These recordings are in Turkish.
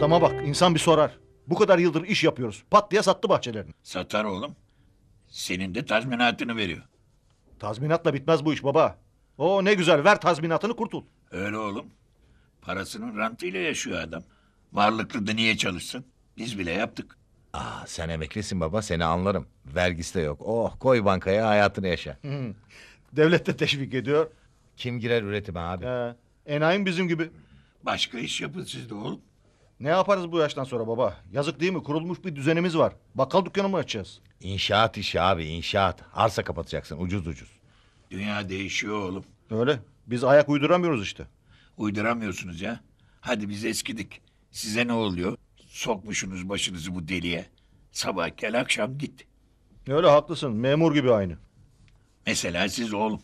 Adama bak insan bir sorar. Bu kadar yıldır iş yapıyoruz. Pat diye sattı bahçelerini. Satar oğlum. Senin de tazminatını veriyor. Tazminatla bitmez bu iş baba. O ne güzel ver tazminatını kurtul. Öyle oğlum. Parasının rantıyla yaşıyor adam. Varlıklı da niye çalışsın? Biz bile yaptık. Aa, sen emeklisin baba seni anlarım. Vergisi de yok. Oh koy bankaya hayatını yaşa. Devlet de teşvik ediyor. Kim girer üretime abi? He, enayim bizim gibi. Başka iş yapın siz de oğlum. Ne yaparız bu yaştan sonra baba? Yazık değil mi? Kurulmuş bir düzenimiz var. Bakkal dükkanı mı açacağız? İnşaat işi abi inşaat. Arsa kapatacaksın ucuz ucuz. Dünya değişiyor oğlum. Öyle. Biz ayak uyduramıyoruz işte. Uyduramıyorsunuz ya. Hadi biz eskidik. Size ne oluyor? Sokmuşsunuz başınızı bu deliye. Sabah gel akşam git. Öyle haklısın. Memur gibi aynı. Mesela siz oğlum.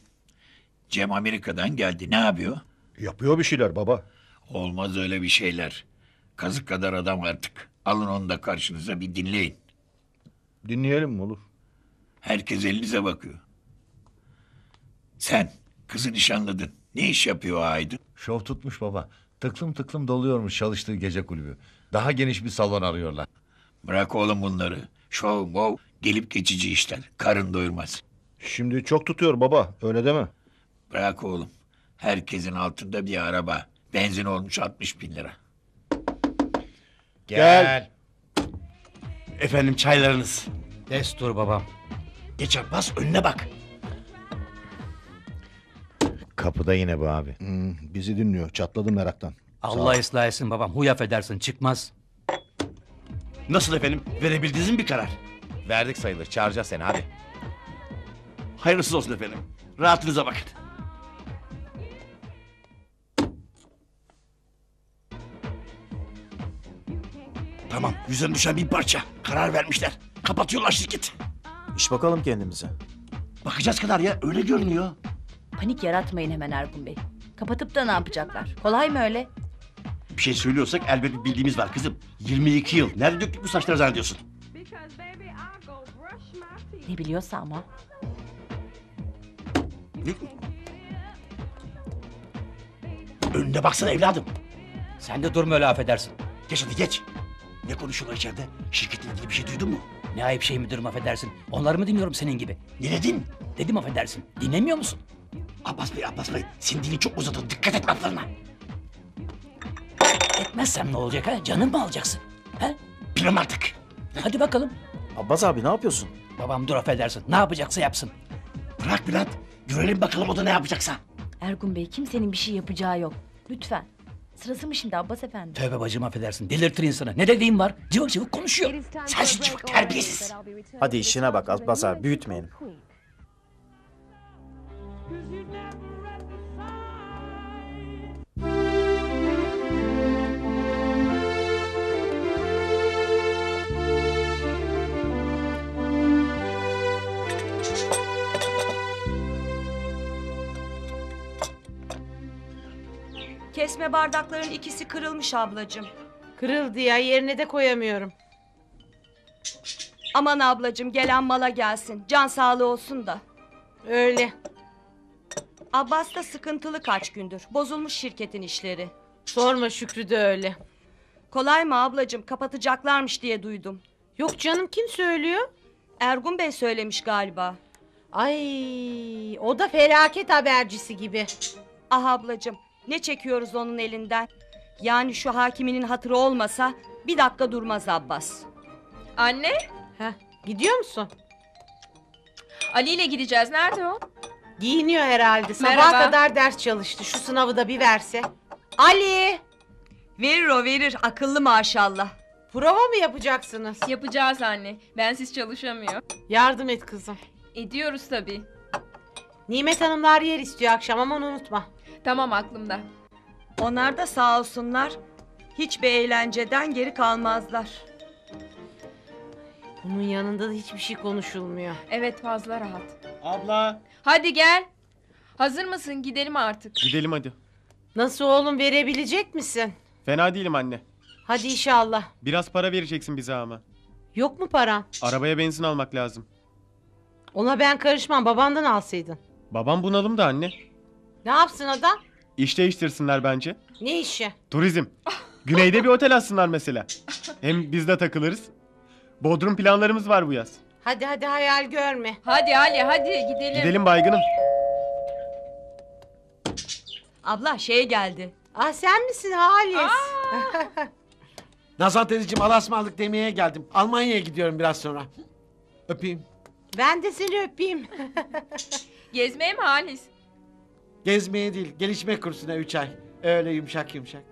Cem Amerika'dan geldi. Ne yapıyor? Yapıyor bir şeyler baba. Olmaz öyle bir şeyler. Kazık kadar adam artık. Alın onu da karşınıza bir dinleyin. Dinleyelim mi olur? Herkes elinize bakıyor. Sen kızı nişanladın. Ne iş yapıyor o Aydın? Şov tutmuş baba. Tıklım tıklım doluyormuş çalıştığı gece kulübü. Daha geniş bir salon arıyorlar. Bırak oğlum bunları. Şov mov gelip geçici işler. Karın doyurmaz. Şimdi çok tutuyor baba. Öyle deme. Bırak oğlum. Herkesin altında bir araba. Benzin olmuş 60 bin lira. Gel. Efendim çaylarınız. Destur babam. Geç Abbas önüne bak. Kapıda yine bu abi. Hmm, bizi dinliyor. Çatladı meraktan. Allah ıslah etsin babam. Huy affedersin çıkmaz. Nasıl efendim? Verebildiniz mi bir karar? Verdik sayılır çağıracağız seni hadi. Hayırlısı olsun efendim. Rahatınıza bakın. Tamam yüzden düşen bir parça. Karar vermişler. Kapatıyorlar şirketi. İş bakalım kendimize. Bakacağız kadar ya öyle görünüyor. Panik yaratmayın hemen Ergun Bey. Kapatıp da ne yapacaklar? Kolay mı öyle? Bir şey söylüyorsak elbet bir bildiğimiz var kızım. 22 yıl. Nerede döktük bu saçları zannediyorsun? Ne biliyorsa ama. Önüne baksana evladım. Sen de durma öyle affedersin. Geç hadi geç. Ne konuşuyorlar içeride? Şirketle ilgili bir şey duydun mu? Ne ayıp şey müdürüm affedersin. Onları mı dinliyorum senin gibi? Ne dedin? Dedim affedersin. Dinlemiyor musun? Abbas Bey, Abbas Bey. Senin dilin çok uzadı. Dikkat et laflarına. Etmezsem ne olacak ha? Canın mı alacaksın? Ha? Bilmem artık. Hadi bakalım. Abbas abi ne yapıyorsun? Babam dur affedersin. Ne yapacaksa yapsın. Bırak Bülent. Görelim bakalım o da ne yapacaksa. Ergun Bey kimsenin bir şey yapacağı yok. Lütfen. Sırası mı şimdi Abbas Efendi? Tövbe bacım affedersin. Delirtir insanı. Ne dediğim var? Cıvık cıvık konuşuyor. Sensin cıvık terbiyesiz. Hadi işine bak Abbas abi büyütmeyelim. Kesme bardakların ikisi kırılmış ablacığım. Kırıldı ya yerine de koyamıyorum. Aman ablacığım gelen mala gelsin. Can sağlığı olsun da. Öyle. Abbas da sıkıntılı kaç gündür. Bozulmuş şirketin işleri. Sorma Şükrü de öyle. Kolay mı ablacığım kapatacaklarmış diye duydum. Yok canım kim söylüyor? Ergun Bey söylemiş galiba. Ay o da felaket habercisi gibi. Ah ablacığım ne çekiyoruz onun elinden. Yani şu hakiminin hatırı olmasa bir dakika durmaz Abbas. Anne, Heh, gidiyor musun? Ali ile gideceğiz. Nerede o? Giyiniyor herhalde. Sabaha Merhaba. kadar ders çalıştı. Şu sınavı da bir verse. Ali! Verir o verir akıllı maşallah. Prova mı yapacaksınız? Yapacağız anne. Bensiz çalışamıyor. Yardım et kızım. Ediyoruz tabii. Nimet Hanımlar yer istiyor akşam aman unutma. Tamam aklımda. Onlar da sağ olsunlar. Hiçbir eğlenceden geri kalmazlar. Bunun yanında da hiçbir şey konuşulmuyor. Evet fazla rahat. Abla Hadi gel. Hazır mısın? Gidelim artık. gidelim hadi. Nasıl oğlum verebilecek misin? Fena değilim anne. Hadi inşallah. Biraz para vereceksin bize ama. Yok mu paran? Arabaya benzin almak lazım. Ona ben karışmam babandan alsaydın. Babam bunalım da anne. Ne yapsın adam? İş değiştirsinler bence. Ne işi? Turizm. Güneyde bir otel açsınlar mesela. Hem biz de takılırız. Bodrum planlarımız var bu yaz. Hadi hadi hayal görme. Hadi Ali hadi gidelim. Gidelim baygınım. Abla şey geldi. Ah sen misin Halis? Nazan teyzeciğim alasmalık demeye geldim. Almanya'ya gidiyorum biraz sonra. Öpeyim. Ben de seni öpeyim. Gezmeye mi Halis? Gezmeye değil, gelişme kursuna üç ay. Öyle yumuşak yumuşak.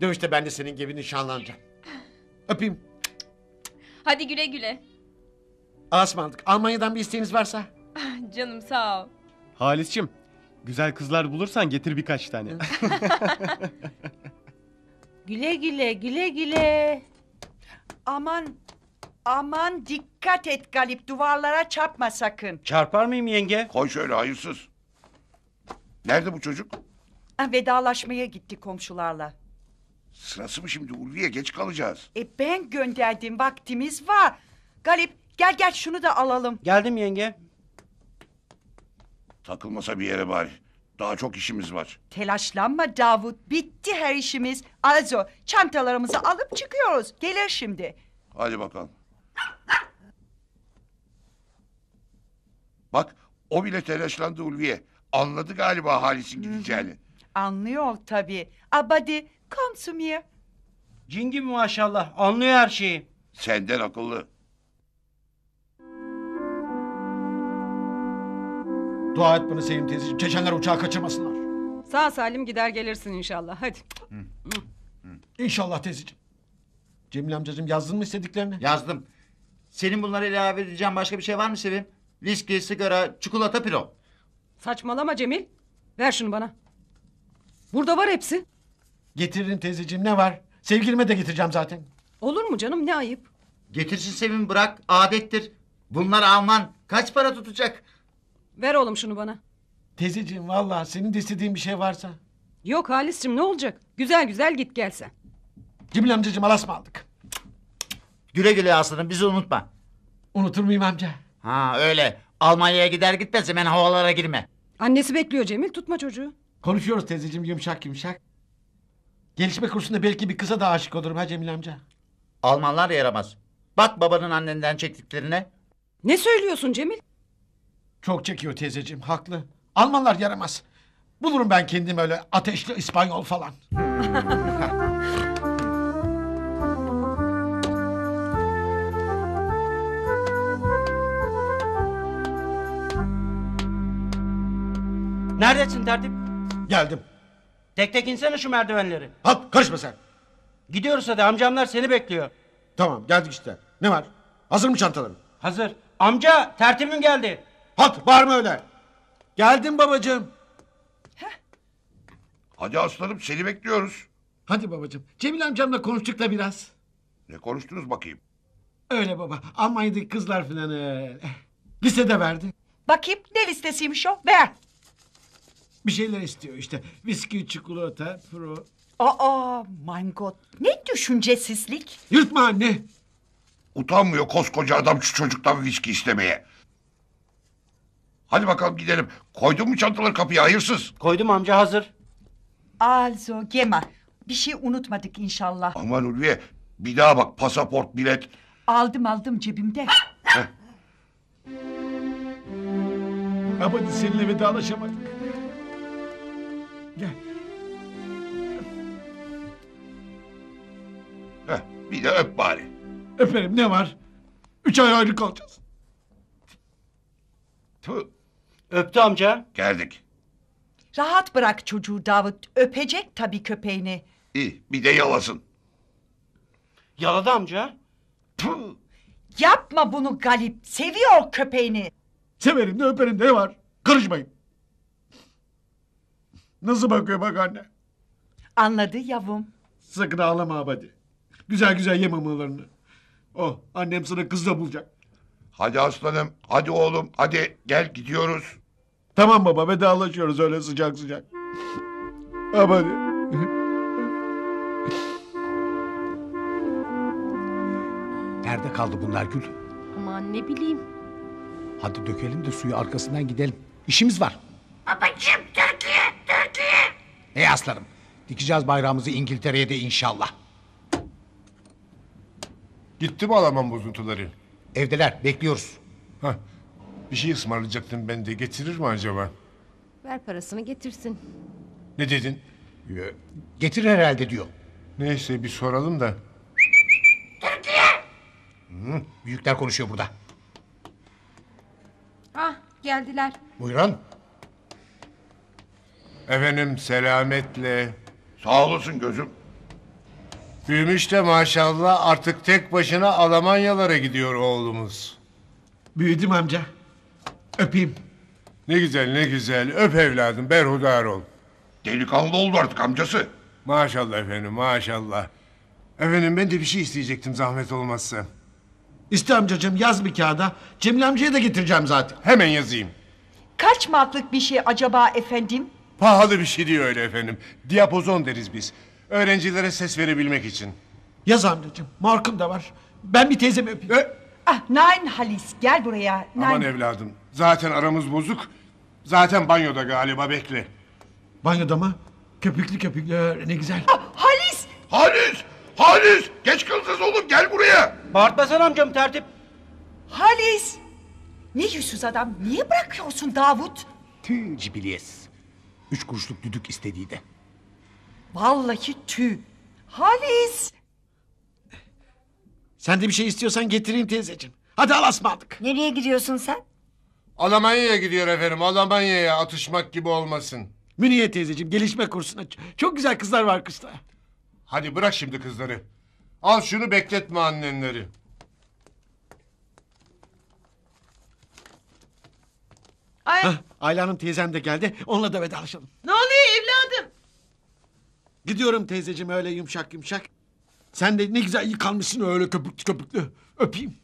Dövüşte ben de senin gibi nişanlanacağım. Öpeyim. Hadi güle güle. Alasmalık. Almanya'dan bir isteğiniz varsa. Canım sağ ol. Halis'cim güzel kızlar bulursan getir birkaç tane. güle güle güle güle. Aman aman dikkat et Galip duvarlara çarpma sakın. Çarpar mıyım yenge? Koy şöyle hayırsız. Nerede bu çocuk? Ha, Vedalaşmaya gitti komşularla. Sırası mı şimdi Ulviye geç kalacağız. E ben gönderdim vaktimiz var. Galip gel gel şunu da alalım. Geldim yenge. Takılmasa bir yere bari. Daha çok işimiz var. Telaşlanma Davut bitti her işimiz. Also çantalarımızı alıp çıkıyoruz. Gelir şimdi. Hadi bakalım. Bak o bile telaşlandı Ulviye. Anladı galiba Halis'in gideceğini. Anlıyor tabii. Abadi komm zu mir. Cin gibi maşallah. Anlıyor her şeyi. Senden akıllı. Dua et bana Sevim teyzeciğim. Çeçenler uçağı kaçırmasınlar. Sağ salim gider gelirsin inşallah hadi. İnşallah teyzeciğim. Cemil amcacığım yazdın mı istediklerini? Yazdım. Senin bunları ilave edeceğim başka bir şey var mı Sevim? Viski, sigara, çikolata, piro. Saçmalama Cemil. Ver şunu bana. Burada var hepsi. Getiririm teyzeciğim ne var? Sevgilime de getireceğim zaten. Olur mu canım ne ayıp. Getirsin Sevim bırak adettir. Bunlar Alman. Kaç para tutacak? Ver oğlum şunu bana. Teyzeciğim vallahi senin de istediğin bir şey varsa. Yok Halis'cim ne olacak? Güzel güzel git gel sen. Cemil amcacığım alas mı aldık? Güle güle aslanım bizi unutma. Unutur muyum amca? Ha öyle. Almanya'ya gider gitmez hemen havalara girme. Annesi bekliyor Cemil tutma çocuğu. Konuşuyoruz teyzeciğim yumuşak yumuşak. Gelişme kursunda belki bir kıza da aşık olurum ha Cemil amca. Almanlar yaramaz. Bak babanın annenden çektiklerine. Ne söylüyorsun Cemil? Çok çekiyor teyzeciğim haklı. Almanlar yaramaz. Bulurum ben kendim öyle ateşli İspanyol falan. Neredesin tertip? Geldim. Tek tek insene şu merdivenleri. Halt karışma sen. Gidiyoruz hadi amcamlar seni bekliyor. Tamam geldik işte. Ne var? Hazır mı çantaların? Hazır. Amca tertibim geldi. Halt bağırma öyle. Geldim babacığım. Hadi aslanım seni bekliyoruz. Hadi babacığım. Cemil amcamla konuştuk da biraz. Ne konuştunuz bakayım? Öyle baba. Almanya'daki kızlar falan öyle. Lisede verdi. Bakayım ne listesiymiş o ver. Bir şeyler istiyor işte. Viski, çikolata, pro. Aa mein Gott ne düşüncesizlik. Yırtma anne. Utanmıyor koskoca adam şu çocuktan viski istemeye. Hadi bakalım gidelim. Koydun mu çantaları kapıya hayırsız? Koydum amca hazır. Also Gemma bir şey unutmadık inşallah. Aman Ulviye bir daha bak pasaport bilet. Aldım aldım cebimde. Ama hadi seninle vedalaşamadık. Bir de öp bari. Öperim ne var? Üç ay ayrı kalacağız. Tüh, Öptü amca. geldik. Rahat bırak çocuğu Davut öpecek tabii köpeğini. İyi bir de yalasın. Yaladı amca. Tüh, Yapma bunu Galip seviyor köpeğini. Severim de öperim de ne var? Karışmayın. Nasıl bakıyor bak anne? Anladı yavrum. Sakın ağlama abadi. Güzel güzel ye mamalarını. Oh annem sana kız da bulacak. Hadi aslanım hadi oğlum hadi gel gidiyoruz. Tamam baba vedalaşıyoruz öyle sıcak sıcak. Abadi. Nerede kaldı bunlar Gül? Aman ne bileyim. Hadi dökelim de suyu arkasından gidelim. İşimiz var. Babacığım Türkiye Türkiye. Ey aslanım. Dikeceğiz bayrağımızı İngiltere'ye de inşallah. Gitti mi Alman bozuntuları? Evdeler bekliyoruz. Hah. Bir şey ısmarlayacaktım ben de. Getirir mi acaba? Ver parasını getirsin. Ne dedin? Ee, Getir herhalde diyor. Neyse bir soralım da. Hı, büyükler konuşuyor burada. Ah geldiler. Buyurun. Efendim selametle. Sağ olasın gözüm. Büyümüş de maşallah artık tek başına Almanyalara gidiyor oğlumuz. Büyüdüm amca. Öpeyim. Ne güzel ne güzel. Öp evladım berhudar ol. Delikanlı oldu artık amcası. Maşallah efendim maşallah. Efendim ben de bir şey isteyecektim zahmet olmazsa. İste amcacığım yaz bir kağıda. Cemil amcaya da getireceğim zaten. Hemen yazayım. Kaç marklık bir şey acaba efendim? Pahalı bir şey diyor öyle efendim. Diapozon deriz biz. Öğrencilere ses verebilmek için. Yaz amcacığım. Markım da var. Ben bir teyzemi öpeyim. Ah nein Halis gel buraya. Nein. Aman evladım. Zaten aramız bozuk. Zaten banyoda galiba bekle. Banyoda mı? Köpüklü köpüklü ne güzel. Halis! Halis! Halis! Geç kalacağız oğlum gel buraya. Bağırtmasana amcam tertip. Halis! Ne yüzsüz adam. Niye bırakıyorsun Davut? Tüh cibiliyes. Üç kuruşluk düdük istediği de. Vallahi tüy. Halis! Sen de bir şey istiyorsan getireyim teyzeciğim. Hadi al asmadık. Nereye gidiyorsun sen? Almanya'ya gidiyor efendim. Almanya'ya atışmak gibi olmasın. Münih'e teyzeciğim gelişme kursuna. Ç- Çok güzel kızlar var kızda. Hadi bırak şimdi kızları. Al şunu bekletme annenleri. Ay Hah, Ayla Hanım teyzem de geldi. Onunla da vedalaşalım. ne oluyor evladım? Gidiyorum teyzeciğim öyle yumuşak yumuşak. Sen de ne güzel yıkanmışsın öyle köpüklü köpüklü. Öpeyim.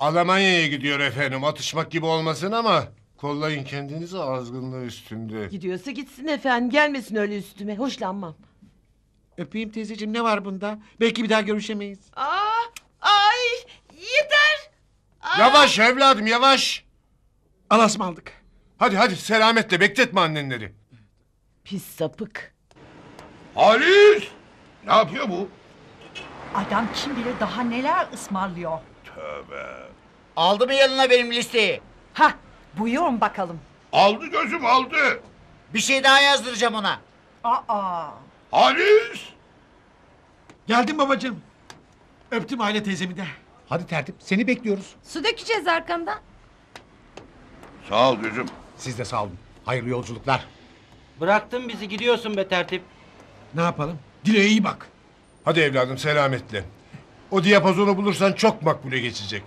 Almanya'ya gidiyor efendim. Atışmak gibi olmasın ama kollayın kendinizi azgınlığı üstünde. Gidiyorsa gitsin efendim gelmesin öyle üstüme hoşlanmam. Öpeyim teyzeciğim ne var bunda? Belki bir daha görüşemeyiz. Aa, ay yeter. Yavaş evladım yavaş. Alasmaldık. Hadi hadi selametle bekletme annenleri. Pis sapık. Halis! Ne yapıyor bu? Adam kim bilir daha neler ısmarlıyor. Aldı mı yanına benim listeyi? Ha buyurun bakalım. Aldı gözüm aldı. Bir şey daha yazdıracağım ona. Aa. Halis! Geldim babacığım. Öptüm aile teyzemi de. Hadi tertip seni bekliyoruz. Su dökeceğiz arkandan. Sağ ol gözüm. Siz de sağ olun. Hayırlı yolculuklar. Bıraktın bizi gidiyorsun be tertip. Ne yapalım? Dileğe iyi bak. Hadi evladım selametle. O diyapazonu bulursan çok makbule geçecek.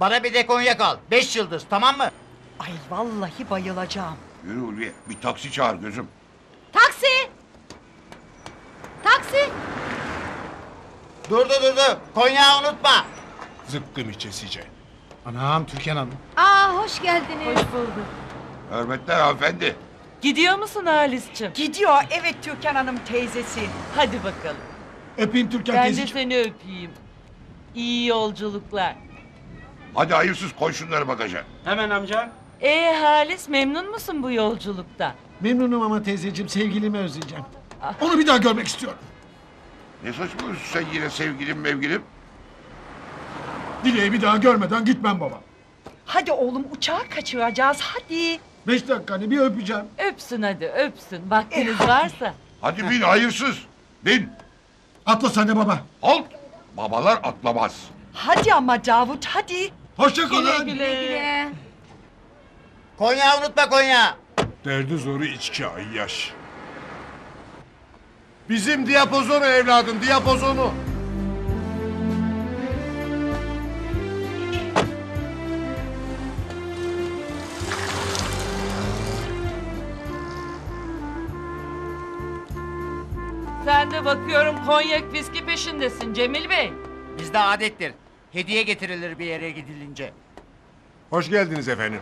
Bana bir de konyak al. Beş yıldız tamam mı? Ay vallahi bayılacağım. Yürü Ulviye bir taksi çağır gözüm. Taksi. Taksi. Durdu durdu. Konyağı unutma. Zıkkım içesice. Anam Türkan Hanım. Aa hoş geldiniz. Hoş bulduk. Hürmetler hanımefendi. Gidiyor musun Halis'cim? Gidiyor evet Türkan Hanım teyzesi. Hadi bakalım. Öpeyim Türkan Ben de teyzeciğim. seni öpeyim. İyi yolculuklar. Hadi hayırsız koy şunları bagaja. Hemen amca. Ee Halis memnun musun bu yolculuktan? Memnunum ama teyzeciğim sevgilimi özleyeceğim. Onu bir daha görmek istiyorum. Ne saçmalıyorsun sen yine sevgilim mevgilim? Dileği bir daha görmeden gitmem baba. Hadi oğlum uçağı kaçıracağız hadi. Beş dakika hani bir öpeceğim. Öpsün hadi öpsün. Vaktiniz Eh, varsa. Hadi bin hayırsız. Bin. Atla sen de baba. Halt. Babalar atlamaz. Hadi ama Davut hadi. Hoşça kalın. güle. Konyağı unutma konyağı. Derdi zoru içki ayyaş. Bizim diyapozonu evladım diyapozonu. Sen de bakıyorum konyak viski peşindesin Cemil Bey. Bizde adettir. Hediye getirilir bir yere gidilince. Hoş geldiniz efendim.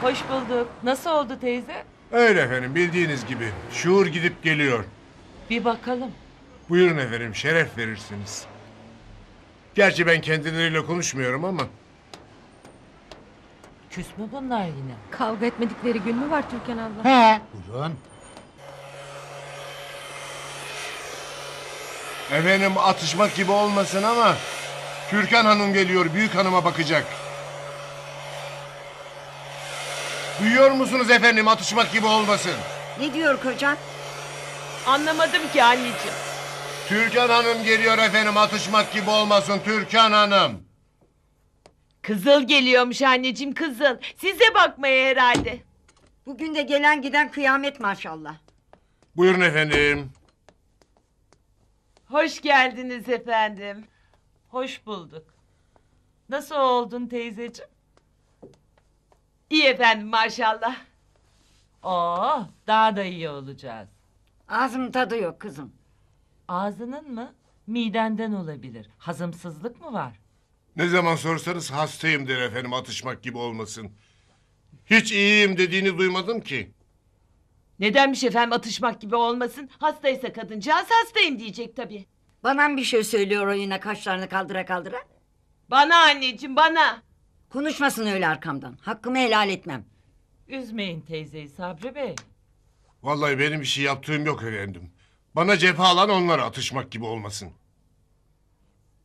Hoş bulduk. Nasıl oldu teyze? Öyle efendim bildiğiniz gibi. Şuur gidip geliyor. Bir bakalım. Buyurun efendim şeref verirsiniz. Gerçi ben kendileriyle konuşmuyorum ama. Küs mü bunlar yine? Kavga etmedikleri gün mü var Türkan abla? He. Buyurun. Efendim atışmak gibi olmasın ama... Türkan Hanım geliyor, büyük hanıma bakacak. Duyuyor musunuz efendim atışmak gibi olmasın? Ne diyor kocan? Anlamadım ki anneciğim. Türkan Hanım geliyor efendim atışmak gibi olmasın Türkan Hanım. Kızıl geliyormuş anneciğim kızıl. Size bakmaya herhalde. Bugün de gelen giden kıyamet maşallah. Buyurun efendim. Hoş geldiniz efendim. Hoş bulduk. Nasıl oldun teyzeciğim? İyi efendim maşallah. Oo, daha da iyi olacağız. Ağzımın tadı yok kızım. Ağzının mı? Midenden olabilir. Hazımsızlık mı var? Ne zaman sorsanız hastayım der efendim atışmak gibi olmasın. Hiç iyiyim dediğini duymadım ki. Nedenmiş efendim atışmak gibi olmasın? Hastaysa kadıncağız hastayım diyecek tabii. Bana bir şey söylüyor o yine kaşlarını kaldıra kaldıra. Bana anneciğim bana. Konuşmasın öyle arkamdan. Hakkımı helal etmem. Üzmeyin teyzeyi Sabri Bey. Vallahi benim bir şey yaptığım yok efendim. Bana cephe alan onlara atışmak gibi olmasın.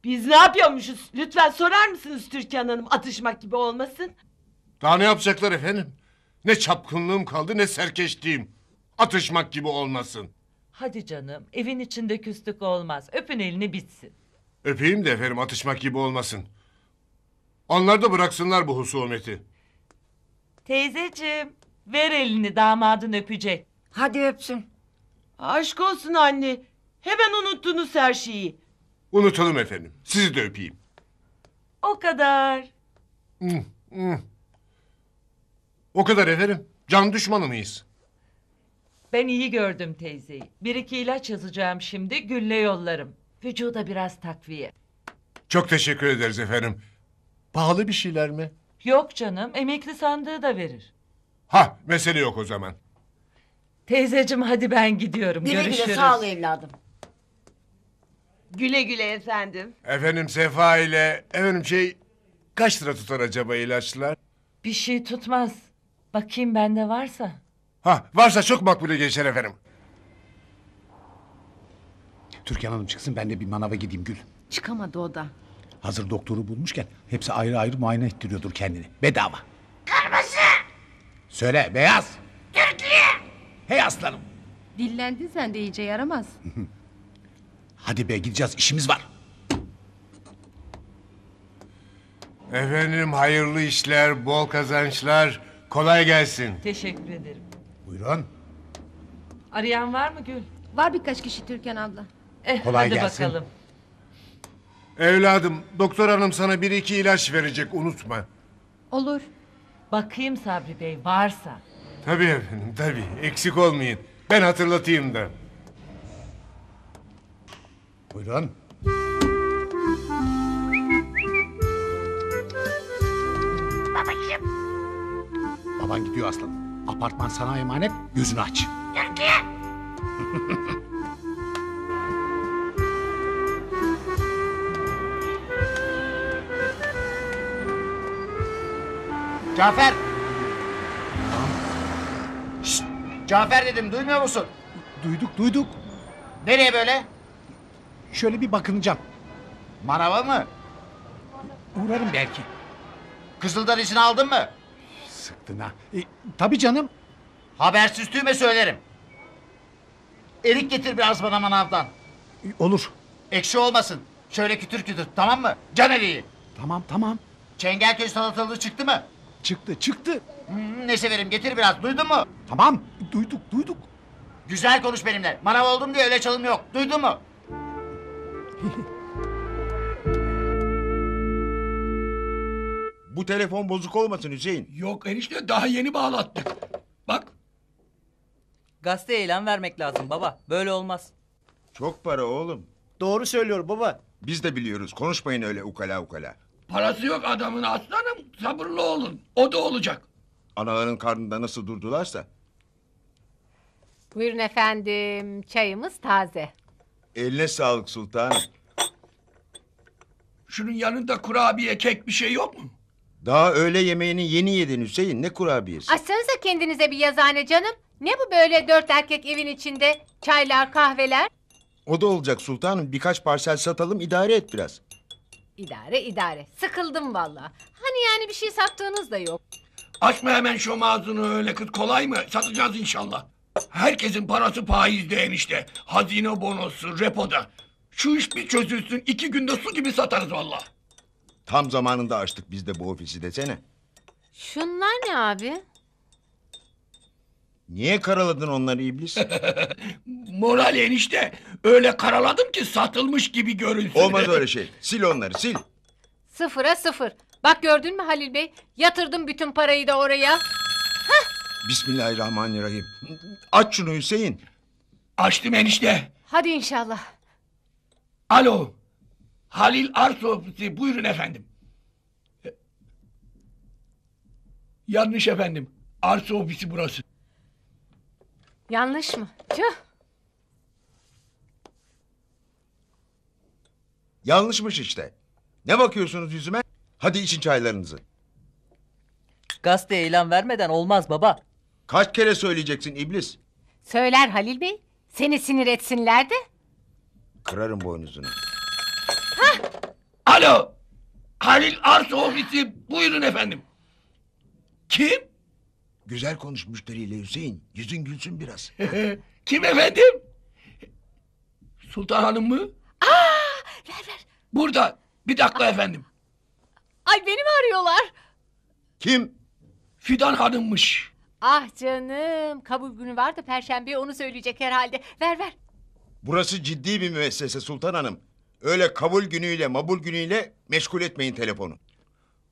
Biz ne yapıyormuşuz? Lütfen sorar mısınız Türkan Hanım atışmak gibi olmasın? Daha ne yapacaklar efendim? Ne çapkınlığım kaldı ne serkeşliğim. Atışmak gibi olmasın. Hadi canım evin içinde küslük olmaz. Öpün elini bitsin. Öpeyim de efendim atışmak gibi olmasın. Onlar da bıraksınlar bu husumeti. Teyzeciğim ver elini damadın öpecek. Hadi öpsün. Aşk olsun anne. Hemen unuttunuz her şeyi. Unutalım efendim. Sizi de öpeyim. O kadar. Hı, hı. O kadar efendim. Can düşmanı mıyız? Ben iyi gördüm teyzeyi. Bir iki ilaç yazacağım şimdi gülle yollarım. Vücuda biraz takviye. Çok teşekkür ederiz efendim. Pahalı bir şeyler mi? Yok canım emekli sandığı da verir. Ha mesele yok o zaman. Teyzeciğim hadi ben gidiyorum. Güle Görüşürüz. güle sağ ol evladım. Güle güle efendim. Efendim Sefa ile efendim şey kaç lira tutar acaba ilaçlar? Bir şey tutmaz. Bakayım bende varsa. Ha varsa çok makbule geçer efendim. Türkan Hanım çıksın ben de bir manava gideyim Gül. Çıkamadı o da. Hazır doktoru bulmuşken hepsi ayrı ayrı muayene ettiriyordur kendini. Bedava. Kırmızı. Söyle beyaz. Türkiye. Hey aslanım. Dillendin sen de iyice yaramaz. Hadi be gideceğiz işimiz var. Efendim hayırlı işler, bol kazançlar, kolay gelsin. Teşekkür ederim. Buyurun. Arayan var mı Gül? Var birkaç kişi Türkan abla. Eh, Kolay hadi gelsin. bakalım. Evladım, doktor hanım sana bir iki ilaç verecek, unutma. Olur. Bakayım Sabri Bey varsa. Tabii efendim, tabii. Eksik olmayın. Ben hatırlatayım da. Buyurun. Babacığım. Baban gidiyor aslanım. Apartman sana emanet gözünü aç. Türkiye. Cafer. Şşt, Cafer dedim duymuyor musun? Duyduk duyduk. Nereye böyle? Şöyle bir bakınacağım. Manava mı? Uğrarım belki. Kızıldan izin aldın mı? Sıktın ha. E, tabii canım. Habersiz tüyme söylerim. Erik getir biraz bana manavdan. E, olur. Ekşi olmasın. Şöyle kütür kütür tamam mı? Can eriği. Tamam tamam. Çengelköy salatalığı çıktı mı? Çıktı çıktı. Hmm, ne severim getir biraz duydun mu? Tamam duyduk duyduk. Güzel konuş benimle. Manav oldum diye öyle çalım yok. Duydun mu? Bu telefon bozuk olmasın Hüseyin. Yok enişte daha yeni bağlattık. Bak Gazete ilan vermek lazım baba. Böyle olmaz. Çok para oğlum. Doğru söylüyor baba. Biz de biliyoruz. Konuşmayın öyle ukala ukala. parası yok adamın aslanım. Sabırlı olun. O da olacak. Anaların karnında nasıl durdularsa. Buyurun efendim. Çayımız taze. Eline sağlık sultanım. Şunun yanında kurabiye kek bir şey yok mu? Daha öğle yemeğini yeni yedin Hüseyin. Ne kurabiyesi? Açsanıza kendinize bir yazıhane canım. Ne bu böyle dört erkek evin içinde? Çaylar, kahveler. O da olacak sultanım. Birkaç parsel satalım idare et biraz. İdare idare. Sıkıldım valla. Hani yani bir şey sattığınız da yok. Açma hemen şu ağzını öyle kız kolay mı? Satacağız inşallah. Herkesin parası faizde enişte. Hazine bonosu, repoda. Şu iş bir çözülsün iki günde su gibi satarız valla. Tam zamanında açtık biz de bu ofisi desene. Şunlar ne abi? Niye karaladın onları iblis? Moral enişte. Öyle karaladım ki satılmış gibi görünsün. Olmaz öyle şey. Sil onları sil. Sıfıra sıfır. Bak gördün mü Halil Bey? Yatırdım bütün parayı da oraya. Bismillahirrahmanirrahim. Aç şunu Hüseyin. Açtım enişte. Hadi inşallah. Alo. Halil Arsa Ofisi. Buyurun efendim. E, Yanlış efendim. Arsa ofisi burası. Yanlış mı? Tüh. Yanlışmış işte. Ne bakıyorsunuz yüzüme? Hadi için çaylarınızı. Gazete ilan vermeden olmaz baba. Kaç kere söyleyeceksin iblis? Söyler Halil Bey. Seni sinir etsinler de. Kırarım boynuzunu. Alo. Halil Arsa Ofisi. Buyurun efendim. Kim? Güzel konuş müşteriyle Hüseyin. Yüzün gülsün biraz. Kim efendim? Sultan Hanım mı? Aa, ver ver. Burada. Bir dakika efendim. Ay beni mi arıyorlar? Kim? Fidan Hanım'mış. Ah canım. Kabul günü var da perşembeye onu söyleyecek herhalde. Ver ver. Burası ciddi bir müessese Sultan Hanım. Öyle kabul günüyle mabul günüyle meşgul etmeyin telefonu.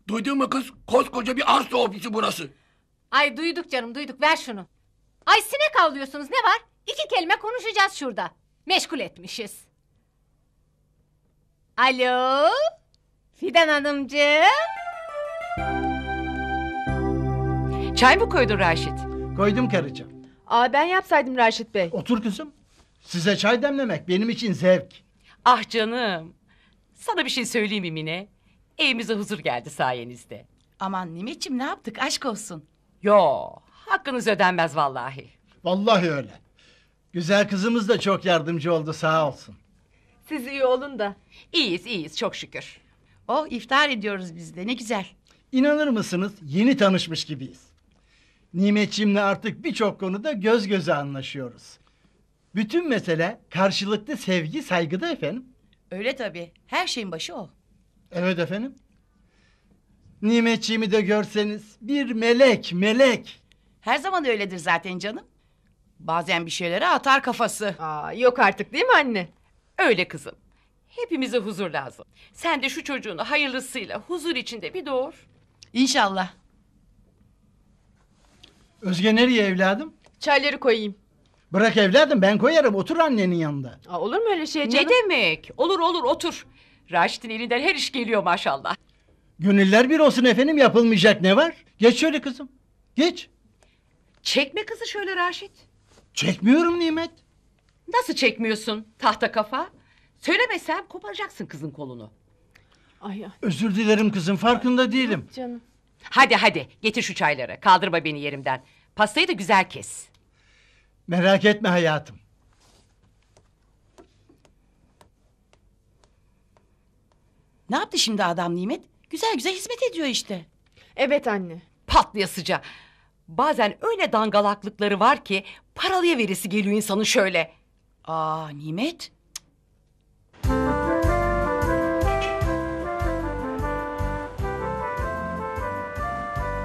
Duydun mu kız? Koskoca bir arsa ofisi burası. Ay duyduk canım duyduk. Ver şunu. Ay sinek avlıyorsunuz ne var? İki kelime konuşacağız şurada. Meşgul etmişiz. Alo? Fidan Hanımcığım. Çay mı koydun Raşit? Koydum karıcığım. Aa ben yapsaydım Raşit Bey. Otur kızım. Size çay demlemek benim için zevk. Ah canım. Sana bir şey söyleyeyim mi Mine? Evimize huzur geldi sayenizde. Aman Nimetciğim ne yaptık aşk olsun. Yo, hakkınız ödenmez vallahi. Vallahi öyle. Güzel kızımız da çok yardımcı oldu sağ olsun. Siz iyi olun da. İyiyiz, iyiyiz çok şükür. Oh iftar ediyoruz biz de ne güzel. İnanır mısınız yeni tanışmış gibiyiz. Nimetçimle artık birçok konuda göz göze anlaşıyoruz. Bütün mesele karşılıklı sevgi saygıda efendim. Öyle tabii. Her şeyin başı o. Evet efendim. Nimetçiğimi de görseniz bir melek melek. Her zaman öyledir zaten canım. Bazen bir şeylere atar kafası. Aa yok artık değil mi anne? Öyle kızım. Hepimize huzur lazım. Sen de şu çocuğunu hayırlısıyla huzur içinde bir doğur. İnşallah. Özge nereye evladım? Çayları koyayım. Bırak evladım ben koyarım otur annenin yanında. Aa, olur mu öyle şey canım? Ne demek? Olur olur otur. Raşit'in elinden her iş geliyor maşallah. Gönüller bir olsun efendim yapılmayacak ne var? Geç şöyle kızım. Geç. Çekme kızı şöyle Raşit. Çekmiyorum Nimet. Nasıl çekmiyorsun tahta kafa? Söylemesem koparacaksın kızın kolunu. Ay, ay Özür dilerim kızım farkında değilim. canım. Hadi hadi getir şu çayları. Kaldırma beni yerimden. Pastayı da güzel kes. Merak etme hayatım. Ne yaptı şimdi adam Nimet? Güzel güzel hizmet ediyor işte. Evet anne. Patlayasıca. Bazen öyle dangalaklıkları var ki paralıya verisi geliyor insanın şöyle. Aa Nimet.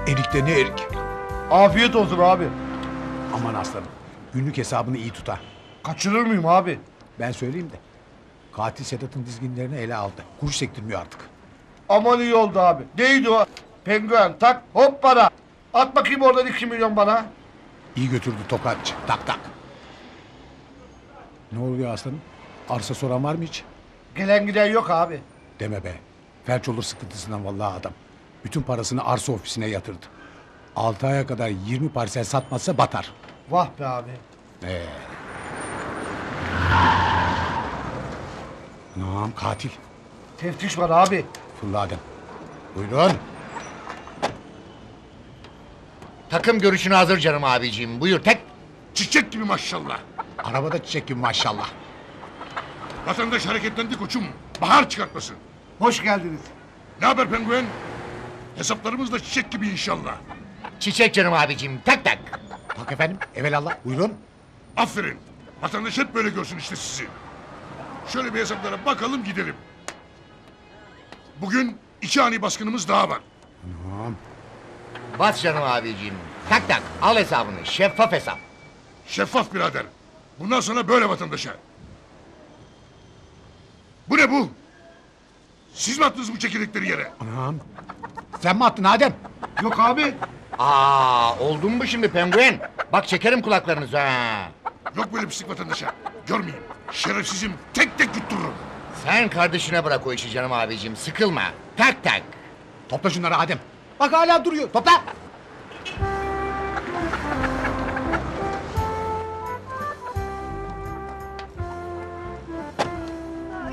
Erik'te ne erik? Afiyet olsun abi. Aman aslanım. Günlük hesabını iyi tuta. Kaçırır mıyım abi? Ben söyleyeyim de. Katil Sedat'ın dizginlerini ele aldı. Kuruş sektirmiyor artık. Aman iyi oldu abi. Neydi o? Penguen tak hop bana. At bakayım oradan iki milyon bana. İyi götürdü tokatçı. Tak tak. Ne oluyor aslanım? Arsa soran var mı hiç? Gelen giden yok abi. Deme be. Felç olur sıkıntısından vallahi adam. Bütün parasını arsa ofisine yatırdı. Altı aya kadar 20 parsel satmazsa batar. Vah be abi. Ee. Anam katil. Teftiş var abi. Fırla Adem. Buyurun. Takım görüşüne hazır canım abiciğim. Buyur tek. Çiçek gibi maşallah. Arabada çiçek gibi maşallah. Vatandaş hareketlendi koçum. Bahar çıkartmasın. Hoş geldiniz. Ne haber penguen? Hesaplarımız da çiçek gibi inşallah. Çiçek canım abicim tak tak. Tak efendim evelallah buyurun. Aferin. Vatandaş hep böyle görsün işte sizi. Şöyle bir hesaplara bakalım gidelim. Bugün iki ani baskınımız daha var. Tamam. Bas canım abicim. Tak tak al hesabını şeffaf hesap. Şeffaf birader. Bundan sonra böyle vatandaşa. Bu ne bu? Siz mi attınız bu çekirdekleri yere? Anam. Sen mi attın Adem? Yok abi. Aa oldu mu şimdi penguen? Bak çekerim kulaklarınızı ha. Yok böyle pislik vatandaşa. Görmeyin. Şerefsizim tek tek yuttururum. Sen kardeşine bırak o işi canım abicim sıkılma. Tak tak. Topla şunları Adem. Bak hala duruyor. Topla.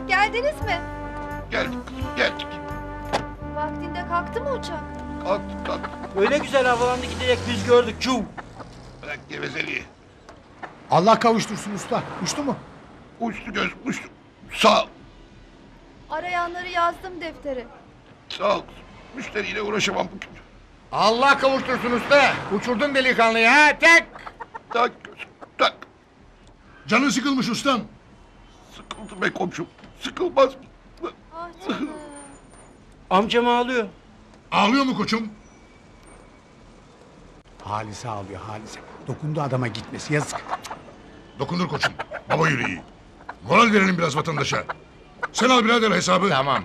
Geldiniz mi? Geldik geldik. Vaktinde kalktı mı uçak? Kalk kalk. Öyle güzel havalandı ki direkt biz gördük. Çuv. Bırak gevezeliği. Allah kavuştursun usta. Uçtu mu? Uçtu göz uçtu. Sağ ol. Arayanları yazdım deftere. Sağ ol. Müşteriyle uğraşamam bugün. Allah kavuştursun usta. Uçurdun delikanlıyı ha tak. Tak tak. Canın sıkılmış ustam. Sıkıldı be komşum. Sıkılmaz mı? Ah canım. Amcam ağlıyor. Ağlıyor mu koçum? Halise ağlıyor Halise. Dokundu adama gitmesi yazık. Dokundur koçum. Baba yüreği. Moral verelim biraz vatandaşa. Sen al birader hesabı. Tamam.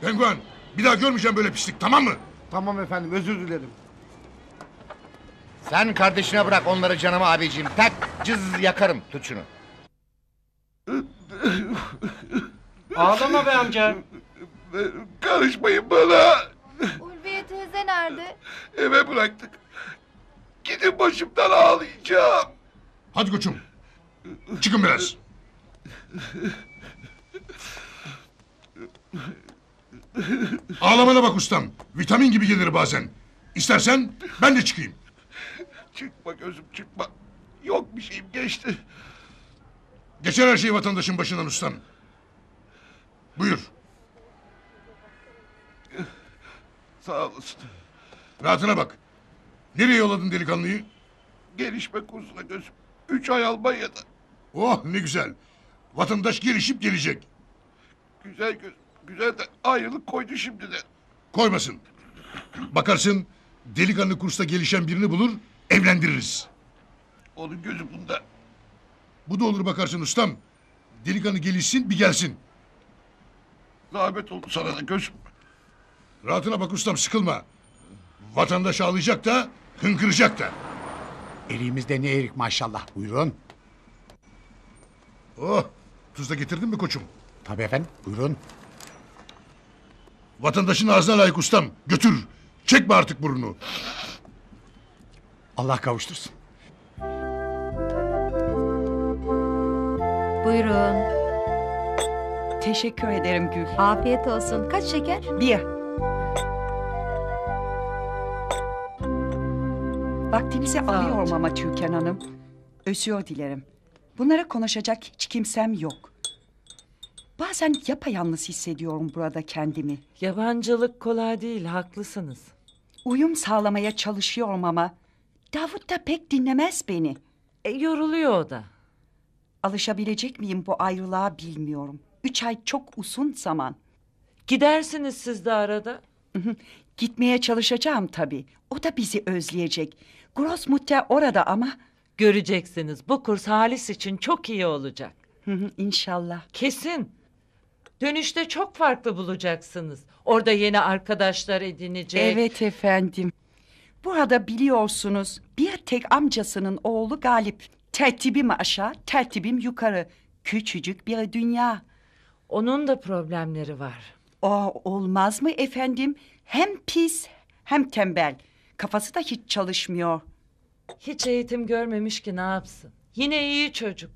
Penguen bir daha görmeyeceğim böyle pislik tamam mı? Tamam efendim özür dilerim. Sen kardeşine bırak onları canım abicim. Tak cız yakarım tut şunu. Ağlama be amca. Karışmayın bana. Ulviye teyze nerede? Eve bıraktık. Gidin başımdan ağlayacağım. Hadi koçum. Çıkın biraz. Ağlamana bak ustam. Vitamin gibi gelir bazen. İstersen ben de çıkayım. Çıkma gözüm çıkma. Yok bir şeyim geçti. Geçer her şey vatandaşın başından ustam. Buyur. Sağ olasın. Rahatına bak. Nereye yolladın delikanlıyı? Gelişme kursuna gözüm. Üç ay Almanya'da. Oh ne güzel. Vatandaş gelişip gelecek. Güzel göz, güzel de ayrılık koydu şimdi de. Koymasın. Bakarsın delikanlı kursta gelişen birini bulur, evlendiririz. Onun gözü bunda. Bu da olur bakarsın ustam. Delikanlı gelişsin bir gelsin. Zahmet oldu sana da gözüm. Rahatına bak ustam sıkılma. Vatandaş ağlayacak da hınkıracak da. Elimizde ne erik maşallah. Buyurun. Oh tuz da getirdin mi koçum? Tabii efendim. Buyurun. Vatandaşın ağzına layık ustam. Götür. Çekme artık burnunu. Allah kavuştursun. Buyurun. Teşekkür ederim Gül. Afiyet olsun. Kaç şeker? Bir. Vaktinizi alıyorum ama Türkan Hanım. Özür dilerim. Bunlara konuşacak hiç kimsem yok. Bazen yapayalnız hissediyorum burada kendimi. Yabancılık kolay değil haklısınız. Uyum sağlamaya çalışıyorum ama Davut da pek dinlemez beni. E, yoruluyor o da. Alışabilecek miyim bu ayrılığa bilmiyorum. Üç ay çok uzun zaman. Gidersiniz siz de arada. Gitmeye çalışacağım tabii. O da bizi özleyecek. Grossmutter orada ama... Göreceksiniz bu kurs Halis için çok iyi olacak. İnşallah. Kesin. Dönüşte çok farklı bulacaksınız. Orada yeni arkadaşlar edinecek. Evet efendim. Burada biliyorsunuz bir tek amcasının oğlu Galip. Tertibim aşağı, tertibim yukarı. Küçücük bir dünya. Onun da problemleri var. O olmaz mı efendim? Hem pis hem tembel. Kafası da hiç çalışmıyor. Hiç eğitim görmemiş ki ne yapsın? Yine iyi çocuk.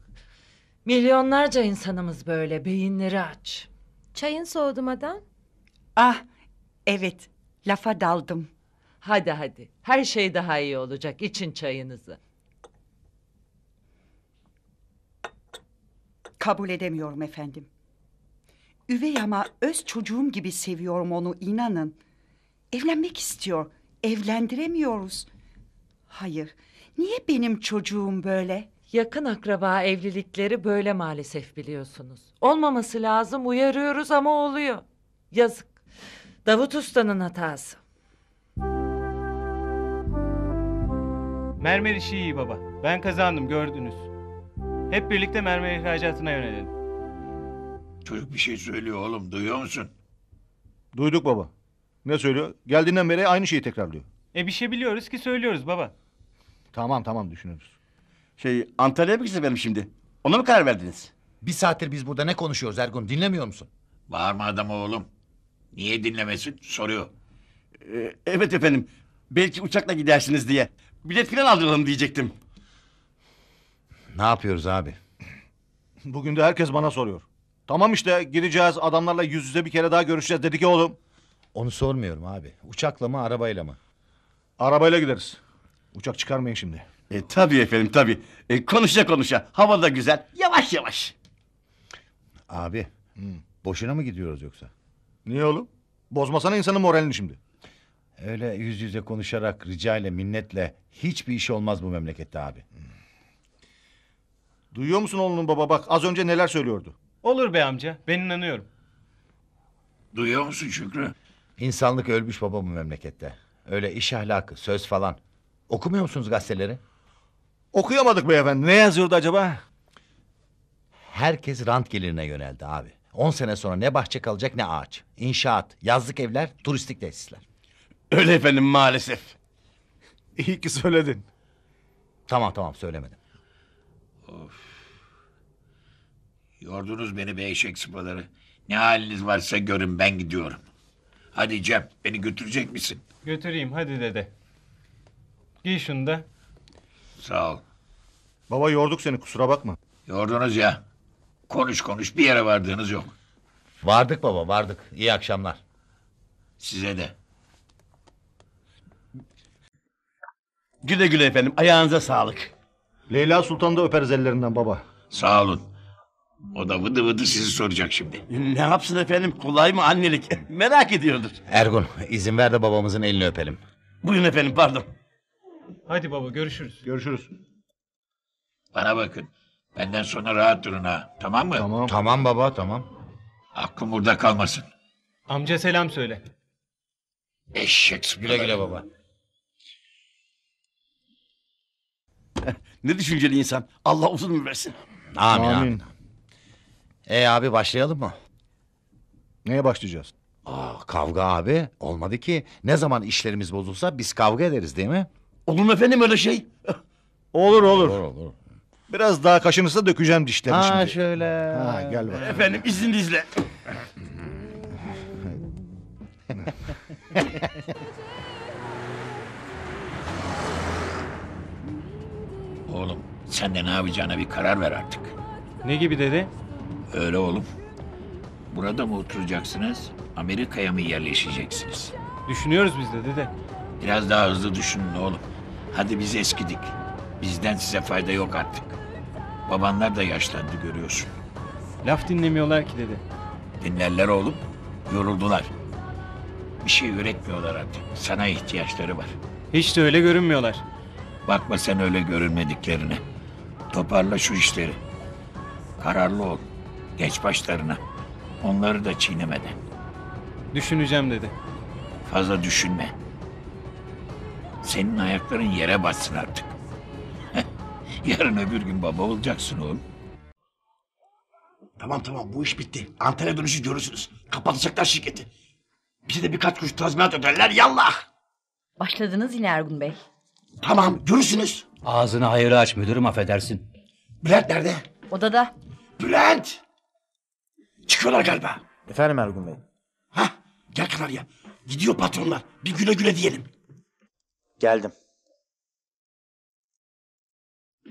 Milyonlarca insanımız böyle beyinleri aç. Çayın soğudu madam. Ah evet lafa daldım. Hadi hadi her şey daha iyi olacak için çayınızı. Kabul edemiyorum efendim. Üvey ama öz çocuğum gibi seviyorum onu inanın. Evlenmek istiyor. Evlendiremiyoruz. Hayır. Niye benim çocuğum böyle? Yakın akraba evlilikleri böyle maalesef biliyorsunuz. Olmaması lazım uyarıyoruz ama oluyor. Yazık. Davut Usta'nın hatası. Mermer işi iyi baba. Ben kazandım gördünüz. Hep birlikte mermer ihracatına yönelelim. Çocuk bir şey söylüyor oğlum duyuyor musun? Duyduk baba. Ne söylüyor? Geldiğinden beri aynı şeyi tekrarlıyor. E bir şey biliyoruz ki söylüyoruz baba. Tamam tamam düşünürüz. Şey Antalya'ya mı gideceğiz benim şimdi? Ona mı karar verdiniz? Bir saattir biz burada ne konuşuyoruz Ergun dinlemiyor musun? Bağırma adamı oğlum. Niye dinlemesin soruyor. Ee, evet efendim. Belki uçakla gidersiniz diye. Bilet falan aldıralım diyecektim. Ne yapıyoruz abi? Bugün de herkes bana soruyor. Tamam işte gideceğiz adamlarla yüz yüze bir kere daha görüşeceğiz dedik ya oğlum. Onu sormuyorum abi. Uçakla mı arabayla mı? Arabayla gideriz. Uçak çıkarmayın şimdi. E, tabii efendim tabii. E, konuşa konuşa. Hava da güzel. Yavaş yavaş. Abi boşuna mı gidiyoruz yoksa? Niye oğlum? Bozmasana insanın moralini şimdi. Öyle yüz yüze konuşarak rica ile minnetle hiçbir iş olmaz bu memlekette abi. Duyuyor musun oğlunun baba bak az önce neler söylüyordu. Olur be amca ben inanıyorum. Duyuyor musun Şükrü? İnsanlık ölmüş baba bu memlekette. Öyle iş ahlakı, söz falan. Okumuyor musunuz gazeteleri? Okuyamadık beyefendi. Ne yazıyordu acaba? Herkes rant gelirine yöneldi abi. 10 sene sonra ne bahçe kalacak ne ağaç. İnşaat, yazlık evler, turistik tesisler. Öyle efendim maalesef. İyi ki söyledin. Tamam tamam söylemedim. Yordunuz beni be eşek sıpaları. Ne haliniz varsa görün ben gidiyorum. Hadi Cem beni götürecek misin? Götüreyim hadi dede. Giy şunu da. Sağ ol. Baba yorduk seni kusura bakma. Yordunuz ya. Konuş konuş bir yere vardığınız yok. Vardık baba vardık. İyi akşamlar. Size de. Güle güle efendim. Ayağınıza sağlık. Leyla Sultan da öperiz ellerinden baba. Sağ olun. O da vıdı vıdı sizi soracak şimdi. Ne yapsın efendim? Kolay mı annelik? Merak ediyordur. Ergun izin ver de babamızın elini öpelim. Buyurun efendim pardon. Hadi baba görüşürüz. Görüşürüz. Bana bakın. Benden sonra rahat durun ha. Tamam mı? Tamam. Tamam baba tamam. Aklım burada kalmasın. Amca selam söyle. Eşek. Güle güle baba. Ne düşünceli insan. Allah uzun ömür versin. Amin amin. Amin. E abi başlayalım mı? Neye başlayacağız? Aa, kavga abi olmadı ki. Ne zaman işlerimiz bozulsa biz kavga ederiz değil mi? Olur mu efendim öyle şey? Olur olur. Olur olur. Biraz daha kaşınırsa dökeceğim dişlerini Ha şimdi. şöyle. Ha gel bak. Efendim izninizle. Oğlum sen de ne yapacağına bir karar ver artık. Ne gibi dede? Öyle oğlum. Burada mı oturacaksınız? Amerika'ya mı yerleşeceksiniz? Düşünüyoruz biz de dede. Biraz daha hızlı düşünün oğlum. Hadi biz eskidik. Bizden size fayda yok artık. Babanlar da yaşlandı görüyorsun. Laf dinlemiyorlar ki dede. Dinlerler oğlum. Yoruldular. Bir şey üretmiyorlar artık. Sana ihtiyaçları var. Hiç de öyle görünmüyorlar. Bakma sen öyle görünmediklerine. Toparla şu işleri. Kararlı ol. Geç başlarına. Onları da çiğnemeden. Düşüneceğim dede. Fazla düşünme. Senin ayakların yere bassın artık. Yarın öbür gün baba olacaksın oğlum. Tamam tamam bu iş bitti. Antalya dönüşü görürsünüz. Kapatacaklar şirketi. Bize de birkaç kuruş tazminat öderler yallah. Başladınız yine Ergun Bey. Tamam görürsünüz. Ağzını hayırlı aç müdürüm affedersin. Bülent nerede? Odada. Bülent! Çıkıyorlar galiba. Efendim Ergun Bey. Hah gel Kanarya. Gidiyor patronlar. Bir güle güle diyelim. Geldim.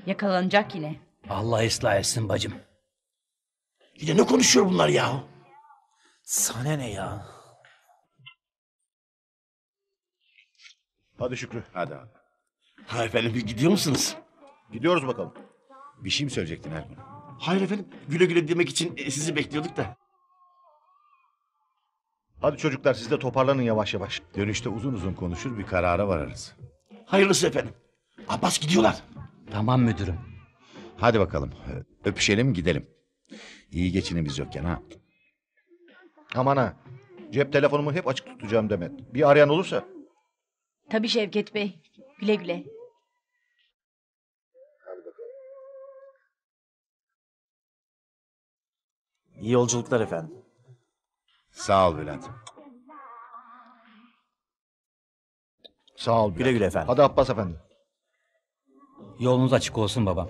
Yakalanacak yine. Allah ıslah etsin bacım. Yine ne konuşuyor bunlar ya? Sana ne ya? Hadi Şükrü. Hadi abi. Ha efendim bir gidiyor musunuz? Gidiyoruz bakalım. Bir şey mi söyleyecektin Ergun? Hayır efendim. Güle güle demek için e, sizi bekliyorduk da. Hadi çocuklar siz de toparlanın yavaş yavaş. Dönüşte uzun uzun konuşur bir karara vararız. Hayırlısı efendim. Abbas gidiyorlar. Tamam müdürüm. Hadi bakalım öpüşelim gidelim. İyi geçinimiz yokken ha. Aman ha. Cep telefonumu hep açık tutacağım Demet. Bir arayan olursa. Tabii Şevket Bey. Güle güle. İyi yolculuklar efendim. Sağ ol Bülent. Sağ ol Bülent. Güle güle efendim. Hadi Abbas efendi. Yolunuz açık olsun babam.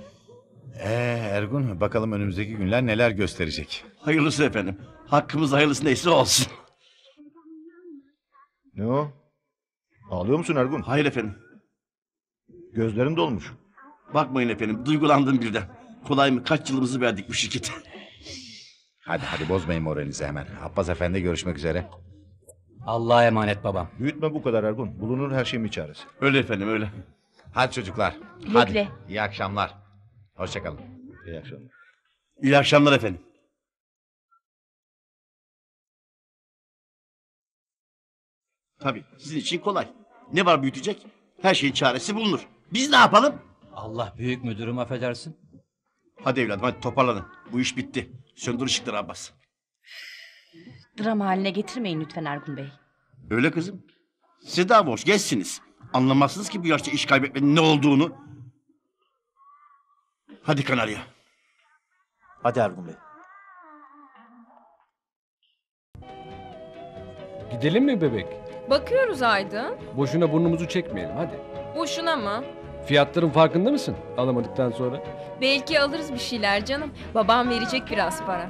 Ee Ergun bakalım önümüzdeki günler neler gösterecek. Hayırlısı efendim. Hakkımız hayırlısı neyse olsun. Ne o? Ağlıyor musun Ergun? Hayır efendim. Gözlerin dolmuş. Bakmayın efendim. Duygulandım birden. Kolay mı? Kaç yılımızı verdik bu şirkete. Hadi hadi bozmayın moralinizi hemen. Abbas efendi görüşmek üzere. Allah'a emanet babam. Büyütme bu kadar Ergun. Bulunur her şeyin bir çaresi. Öyle efendim öyle. Hadi çocuklar. Güle hadi. güle. İyi akşamlar. Hoşçakalın. İyi akşamlar. İyi akşamlar efendim. Tabii sizin için kolay. Ne var büyütecek? Her şeyin çaresi bulunur. Biz ne yapalım? Allah büyük müdürüm affedersin. Hadi evladım hadi toparlanın. Bu iş bitti. Söndür ışıkları Abbas. Dram haline getirmeyin lütfen Ergun Bey. Öyle kızım. Siz daha boş geçsiniz. Anlamazsınız ki bu yaşta iş kaybetmenin ne olduğunu. Hadi Kanarya. Hadi Ergun Bey. Gidelim mi bebek? Bakıyoruz Aydın. Boşuna burnumuzu çekmeyelim hadi. Boşuna mı? Fiyatların farkında mısın? Alamadıktan sonra. Belki alırız bir şeyler canım. Babam verecek biraz para.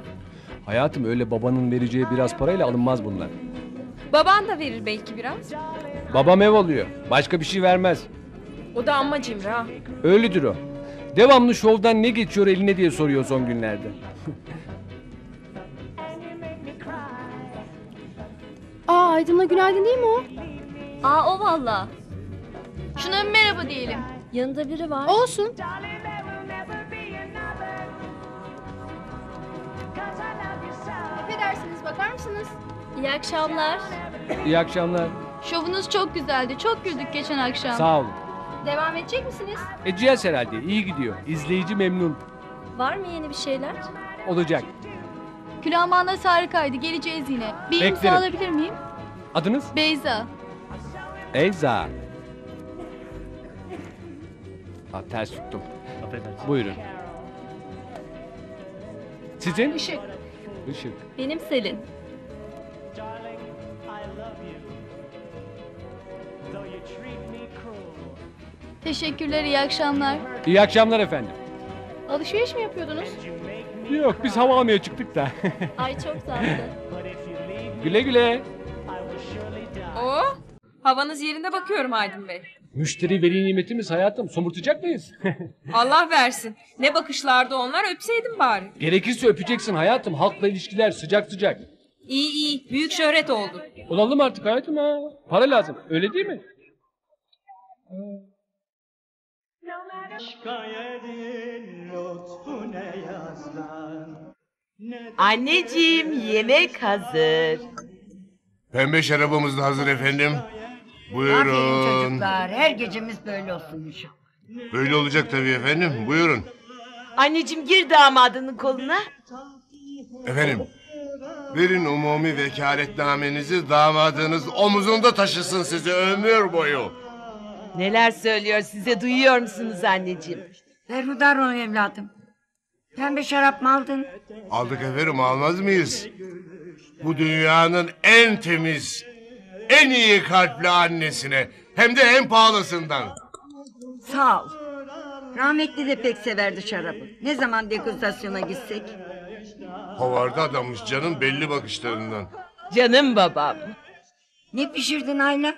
Hayatım öyle babanın vereceği biraz parayla alınmaz bunlar. Baban da verir belki biraz. Babam ev alıyor. Başka bir şey vermez. O da amma cimri ha. Öyledir o. Devamlı şovdan ne geçiyor eline diye soruyor son günlerde. Aa Aydın'la günaydın değil mi o? Aa o valla. Şuna bir merhaba diyelim. Yanında biri var. Olsun. Affedersiniz bakar mısınız? İyi akşamlar. İyi akşamlar. Şovunuz çok güzeldi. Çok güldük geçen akşam. Sağ olun. Devam edecek misiniz? Edeceğiz herhalde. İyi gidiyor. İzleyici memnun. Var mı yeni bir şeyler? Olacak. Külahman nasıl harikaydı. Geleceğiz yine. Bir imza Beklerim. alabilir miyim? Adınız? Beyza. Eyza. Ha, ters tuttum. Buyurun. Sizin? Işık. Işık. Benim Selin. Teşekkürler. iyi akşamlar. İyi akşamlar efendim. Alışveriş mi yapıyordunuz? Yok biz hava almaya çıktık da. Ay çok tatlı. güle güle. Oo, havanız yerinde bakıyorum Aydın Bey. Müşteri veli nimetimiz hayatım. Somurtacak mıyız? Allah versin. Ne bakışlardı onlar öpseydin bari. Gerekirse öpeceksin hayatım. Halkla ilişkiler sıcak sıcak. İyi iyi. Büyük şöhret oldu. Olalım artık hayatım ha. Para lazım. Öyle değil mi? Anneciğim yemek hazır. Pembe şarabımız da hazır efendim. Aferin Buyurun. çocuklar. Her gecemiz böyle olsun inşallah. Böyle olacak tabii efendim. Buyurun. Anneciğim gir damadının koluna. Efendim. Verin umumi vekaletnamenizi damadınız omuzunda taşısın sizi ömür boyu. Neler söylüyor size duyuyor musunuz anneciğim? Berhudar ol evladım. Pembe şarap mı aldın? Aldık efendim almaz mıyız? Bu dünyanın en temiz, en iyi kalpli annesine hem de en pahalısından. Sağ ol. Rahmetli de pek severdi şarabı. Ne zaman degustasyona gitsek? Havarda adammış canım belli bakışlarından. Canım babam. Ne pişirdin Ayla?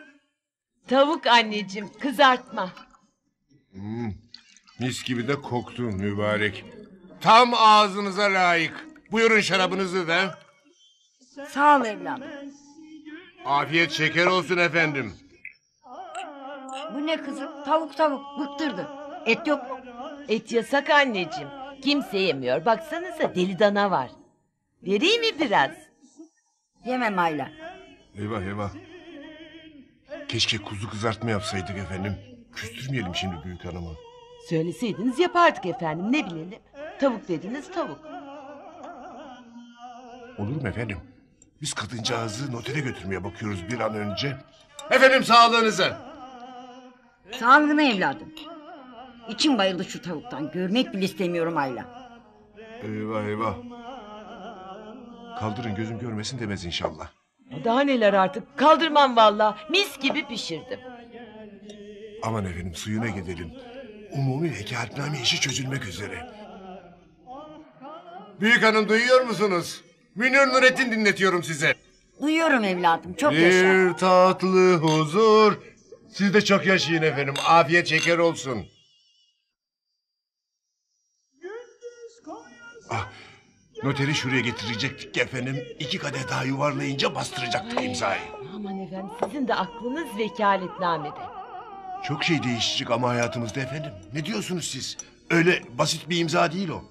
Tavuk anneciğim kızartma. Hmm, mis gibi de koktu mübarek. Tam ağzınıza layık. Buyurun şarabınızı da. Sağ ol evladım. Afiyet şeker olsun efendim. Bu ne kızım? Tavuk tavuk bıktırdı. Et yok mu? Et yasak anneciğim. Kimse yemiyor. Baksanıza deli dana var. Vereyim mi biraz? Yemem Ayla. Eyvah eyvah. Keşke kuzu kızartma yapsaydık efendim. Küstürmeyelim şimdi büyük hanımı. Söyleseydiniz yapardık efendim ne bilelim. Tavuk dediniz tavuk. Olur mu efendim? Biz kadıncağızı notere götürmeye bakıyoruz bir an önce. Efendim sağlığınıza. Sağlığına evladım. İçim bayıldı şu tavuktan. Görmek bile istemiyorum Ayla. Eyvah eyvah. Kaldırın gözüm görmesin demez inşallah. Daha neler artık kaldırmam valla. Mis gibi pişirdim. Aman efendim suyuna gidelim. Umumi vekaletname işi çözülmek üzere. Büyük hanım duyuyor musunuz? Münir Nurettin dinletiyorum size. Duyuyorum evladım. Çok yaşa. Bir tatlı huzur. Siz de çok yaşayın efendim. Afiyet şeker olsun. Ah, noteri şuraya getirecektik efendim. İki kadeh daha yuvarlayınca bastıracaktık imzayı. Aman efendim sizin de aklınız vekaletnamede. Çok şey değişecek ama hayatımızda efendim. Ne diyorsunuz siz? Öyle basit bir imza değil o.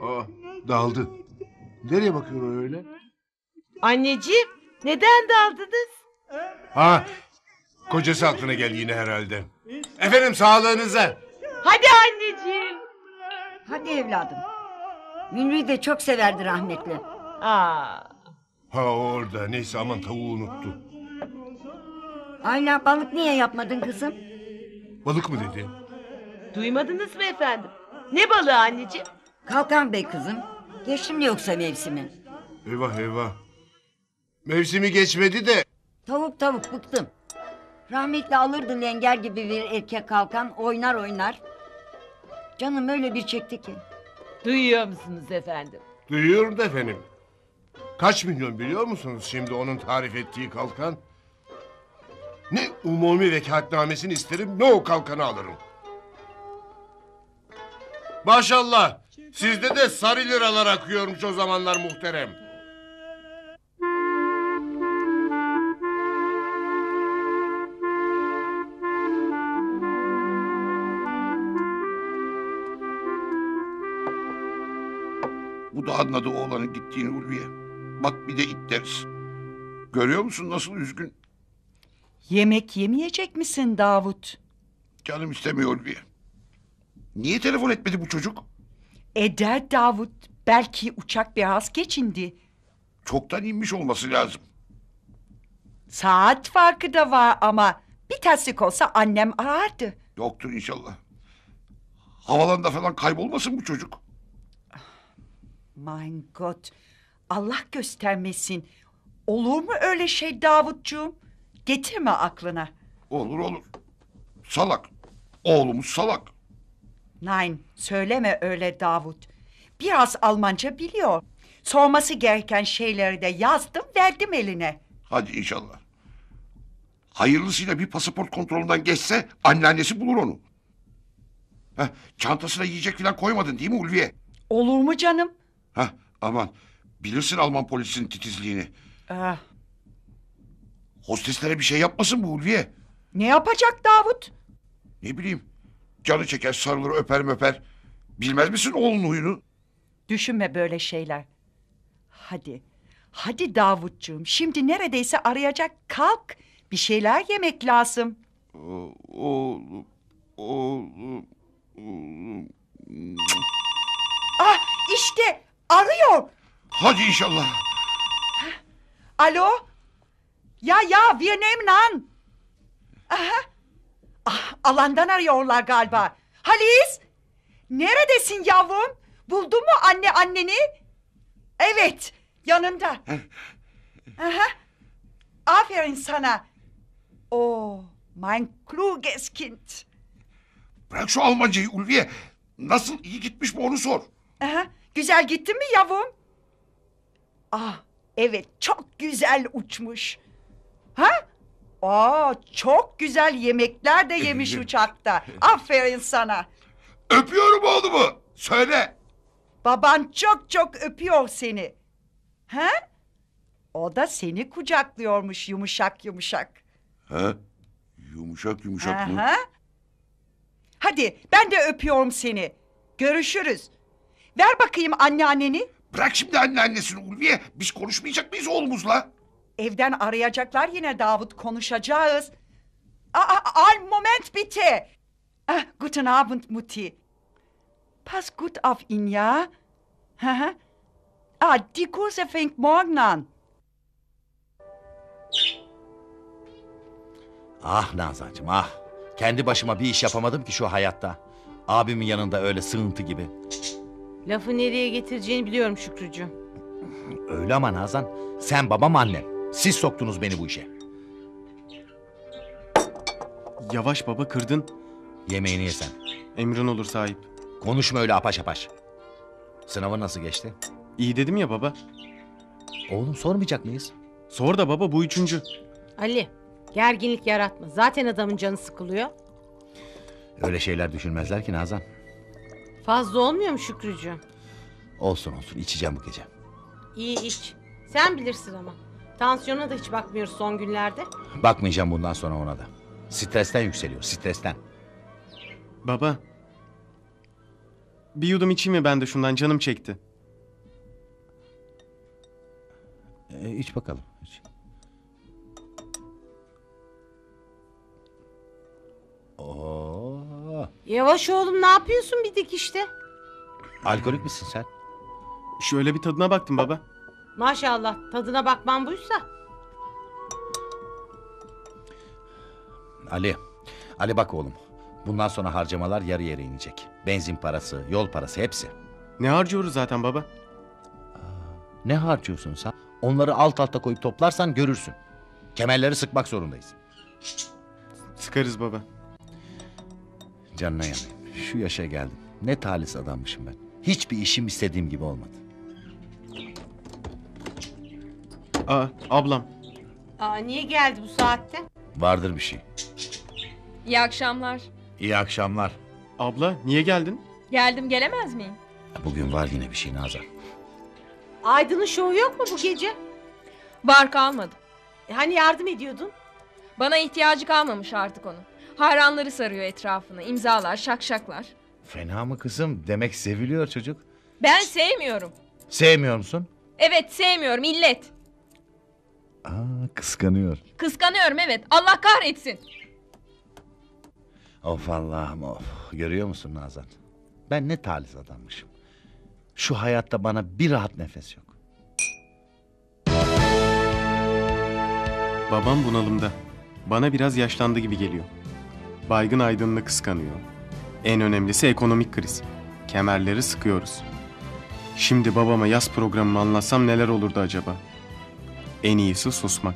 Aa, daldı. Nereye bakıyor o öyle? Anneciğim neden daldınız? Ha, kocası aklına geldi yine herhalde. Efendim sağlığınıza. Hadi anneciğim. Hadi evladım. Münir'i de çok severdi rahmetli. Aa. Ha orada neyse aman tavuğu unuttu. Ayla balık niye yapmadın kızım? Balık mı dedi? Duymadınız mı efendim? Ne balığı anneciğim? Kalkan Bey kızım. Geçti mi yoksa mevsimi? Eyvah eyvah. Mevsimi geçmedi de. Tavuk tavuk bıktım. Rahmetli alırdı lenger gibi bir erkek kalkan oynar oynar. Canım öyle bir çekti ki. Duyuyor musunuz efendim? Duyuyorum da efendim. Kaç milyon biliyor musunuz şimdi onun tarif ettiği kalkan? Ne umumi vekaletnamesini isterim ne o kalkanı alırım. Maşallah sizde de sarı liralar akıyormuş o zamanlar muhterem. Bu da anladı oğlanın gittiğini Ulviye. Bak bir de it deriz. Görüyor musun nasıl üzgün? Yemek yemeyecek misin Davut? Canım istemiyor Ulviye. Niye telefon etmedi bu çocuk? Eder Davut. Belki uçak biraz geçindi. Çoktan inmiş olması lazım. Saat farkı da var ama bir terslik olsa annem arardı. Yoktur inşallah. Havalanda falan kaybolmasın bu çocuk. Mein Gott. Allah göstermesin. Olur mu öyle şey Davutcuğum? Getirme aklına. Olur olur. Salak. Oğlumuz salak. Nein, söyleme öyle Davut. Biraz Almanca biliyor. Sorması gereken şeyleri de yazdım, verdim eline. Hadi inşallah. Hayırlısıyla bir pasaport kontrolünden geçse anneannesi bulur onu. Heh, çantasına yiyecek falan koymadın değil mi Ulviye? Olur mu canım? Heh, aman bilirsin Alman polisinin titizliğini. Ah, Hosteslere bir şey yapmasın bu Ulviye. ne yapacak Davut? Ne bileyim canı çeker sarılır öper möper. Bilmez misin oğlun huyunu? Düşünme böyle şeyler. Hadi, hadi Davutcuğum. Şimdi neredeyse arayacak. Kalk, bir şeyler yemek lazım. O- Oğlum, oğlum, oğlum. Ah, işte arıyor. Hadi inşallah. Alo? Ya ya, wir nehmen an. Aha. Ah, alandan arıyorlar galiba. Halis! Neredesin yavrum? Buldun mu anne anneni? Evet, yanında. Aha. Aferin sana. Oh, mein kluges Kind. Bırak şu Almancayı Ulviye. Nasıl iyi gitmiş mi onu sor. Aha, güzel gitti mi yavrum? Ah, evet çok güzel uçmuş. Ha? Aa, çok güzel yemekler de yemiş uçakta. Aferin sana. Öpüyorum oğlumu. Söyle. Baban çok çok öpüyor seni. Ha? O da seni kucaklıyormuş yumuşak yumuşak. Ha? Yumuşak yumuşak mı? Aha. Hadi ben de öpüyorum seni. Görüşürüz. Ver bakayım anneanneni. Bırak şimdi anneannesini Ulviye. Biz konuşmayacak mıyız oğlumuzla? Evden arayacaklar yine Davut konuşacağız. Aa, ein Moment bitte. Ah, guten Abend Mutti. Pass gut auf ihn ja. Ah, die Kurse fängt morgen an. Ah Nazancığım ah. Kendi başıma bir iş yapamadım ki şu hayatta. Abimin yanında öyle sığıntı gibi. Lafı nereye getireceğini biliyorum Şükrücüğüm. Öyle ama Nazan. Sen babam annem. Siz soktunuz beni bu işe. Yavaş baba kırdın. Yemeğini yesen. Emrin olur sahip. Konuşma öyle apaş apaş. Sınavın nasıl geçti? İyi dedim ya baba. Oğlum sormayacak mıyız? Sor da baba bu üçüncü. Ali gerginlik yaratma. Zaten adamın canı sıkılıyor. Öyle şeyler düşünmezler ki Nazan. Fazla olmuyor mu Şükrücüğüm? Olsun olsun içeceğim bu gece. İyi iç. Sen bilirsin ama. Tansiyona da hiç bakmıyoruz son günlerde. Bakmayacağım bundan sonra ona da. Stresten yükseliyor stresten. Baba. Bir yudum içeyim mi ben de şundan canım çekti. Ee, iç bakalım. iç. Oo, Yavaş oğlum ne yapıyorsun bir dikişte? alkolik misin sen? Şöyle bir tadına baktım baba. Maşallah tadına bakman buysa. Ali. Ali bak oğlum. Bundan sonra harcamalar yarı yarı inecek. Benzin parası, yol parası hepsi. Ne harcıyoruz zaten baba? Ne harcıyorsun sen? Onları alt alta koyup toplarsan görürsün. Kemerleri sıkmak zorundayız. Sıkarız baba. Canına yanayım. Şu yaşa geldim. Ne talihsiz adammışım ben. Hiçbir işim istediğim gibi olmadı. Aa ablam. Aa, niye geldi bu saatte? Vardır bir şey. İyi akşamlar. İyi akşamlar. Abla niye geldin? Geldim gelemez miyim? Bugün var yine bir şey Nazan. Aydın'ın şovu yok mu bu gece? Var kalmadı. E, hani yardım ediyordun? Bana ihtiyacı kalmamış artık onun. Hayranları sarıyor etrafını. imzalar, şakşaklar. Fena mı kızım? Demek seviliyor çocuk. Ben sevmiyorum. Sevmiyor musun? Evet sevmiyorum illet. Aa, kıskanıyor. Kıskanıyorum evet. Allah kahretsin. Of Allah'ım of. Görüyor musun Nazan? Ben ne talihsiz adammışım. Şu hayatta bana bir rahat nefes yok. Babam bunalımda. Bana biraz yaşlandı gibi geliyor. Baygın aydınlığı kıskanıyor. En önemlisi ekonomik kriz. Kemerleri sıkıyoruz. Şimdi babama yaz programımı anlatsam neler olurdu acaba? En iyisi susmak.